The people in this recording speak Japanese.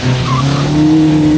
うん。